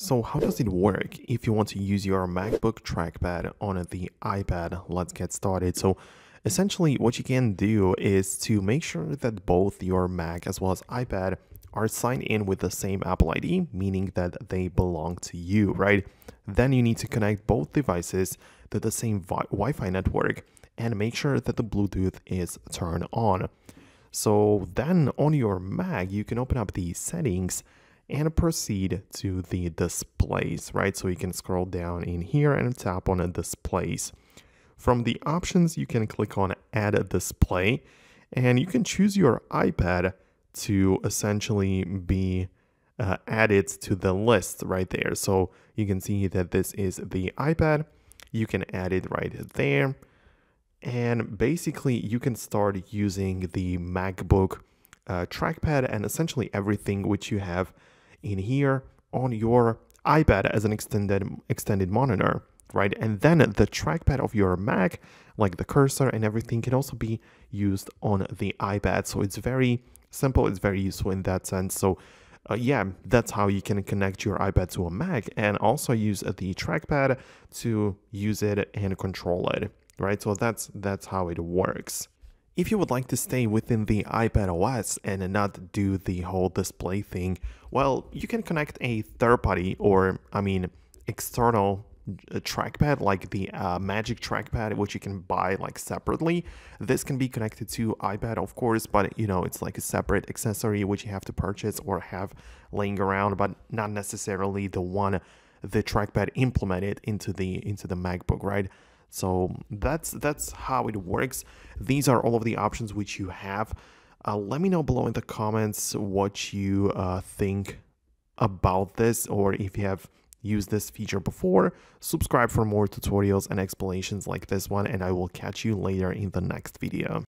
So how does it work if you want to use your MacBook trackpad on the iPad? Let's get started. So essentially what you can do is to make sure that both your Mac as well as iPad are signed in with the same Apple ID, meaning that they belong to you, right? Then you need to connect both devices to the same Wi-Fi network and make sure that the Bluetooth is turned on. So then on your Mac, you can open up the settings and proceed to the displays, right? So you can scroll down in here and tap on a displays. From the options, you can click on add a display and you can choose your iPad to essentially be uh, added to the list right there. So you can see that this is the iPad. You can add it right there. And basically you can start using the MacBook uh, trackpad and essentially everything which you have in here on your iPad as an extended extended monitor, right? And then the trackpad of your Mac, like the cursor and everything, can also be used on the iPad. So it's very simple. It's very useful in that sense. So uh, yeah, that's how you can connect your iPad to a Mac and also use the trackpad to use it and control it, right? So that's that's how it works. If you would like to stay within the iPad OS and not do the whole display thing, well, you can connect a third party or, I mean, external uh, trackpad like the uh, Magic trackpad, which you can buy like separately. This can be connected to iPad, of course, but you know, it's like a separate accessory which you have to purchase or have laying around, but not necessarily the one the trackpad implemented into the into the MacBook, right? So that's that's how it works. These are all of the options which you have. Uh, let me know below in the comments what you uh, think about this or if you have used this feature before. Subscribe for more tutorials and explanations like this one and I will catch you later in the next video.